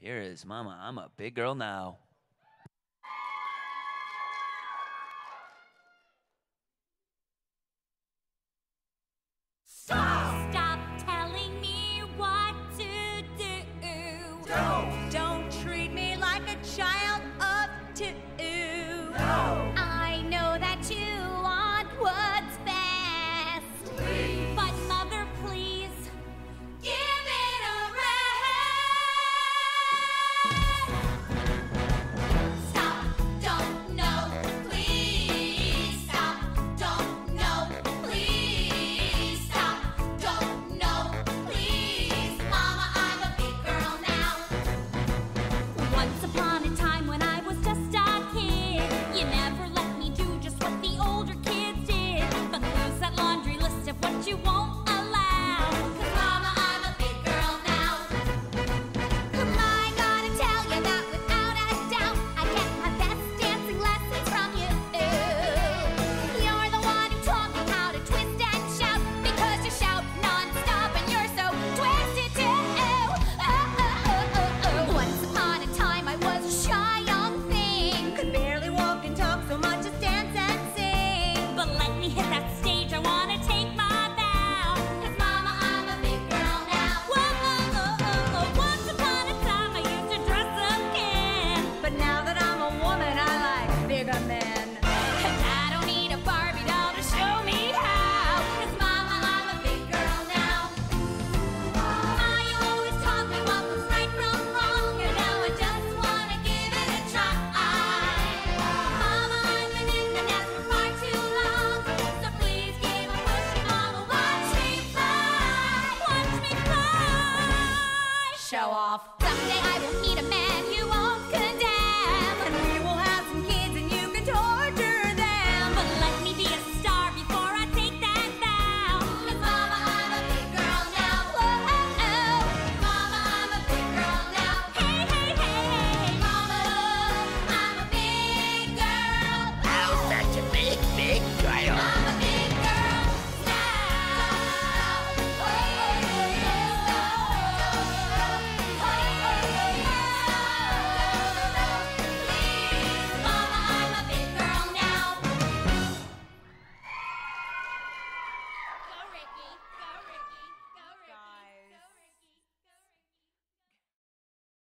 Here is Mama. I'm a big girl now. off. Someday I will meet a man.